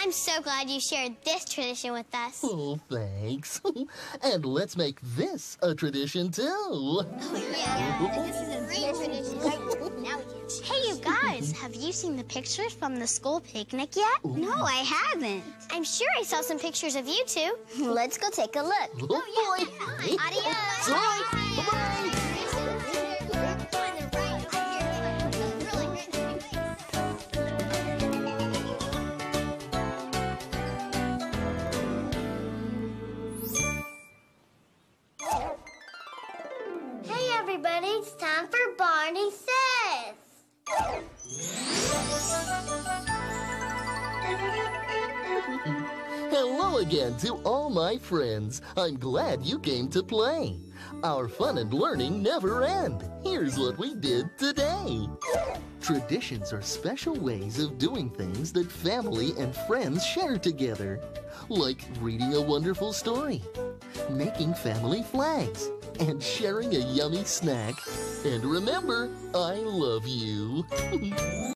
I'm so glad you shared this tradition with us. Oh, thanks. and let's make this a tradition too. Oh, yeah. yeah. This is a great tradition. Right? now we can Hey, you guys, have you seen the pictures from the school picnic yet? Oh. No, I haven't. I'm sure I saw some pictures of you two. Let's go take a look. Oh, boy. Adios. Bye. Everybody, it's time for Barney Says. Hello again to all my friends. I'm glad you came to play. Our fun and learning never end. Here's what we did today. Traditions are special ways of doing things that family and friends share together, like reading a wonderful story, making family flags, and sharing a yummy snack. And remember, I love you.